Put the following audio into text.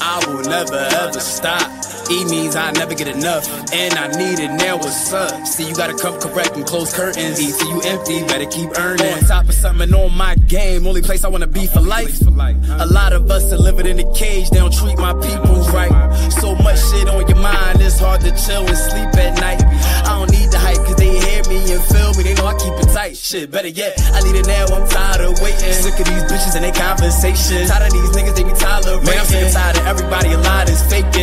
I will never ever stop. E means I never get enough, and I need it now. What's up? See, you gotta come correct and close curtains. E see you empty, better keep earning. On top of something on my game, only place I wanna be for life. A lot of us are living in a cage, they don't treat my people right. So much shit on your mind, it's hard to chill and sleep at night. I don't need the hype, cause they hear me and feel me, they know I keep it tight. Shit, better yet, I need it now, I'm tired of waiting. Sick of these bitches and they conversations. Tired of these niggas, they be tolerating. Man, I'm sick and tired of everybody alive is faking.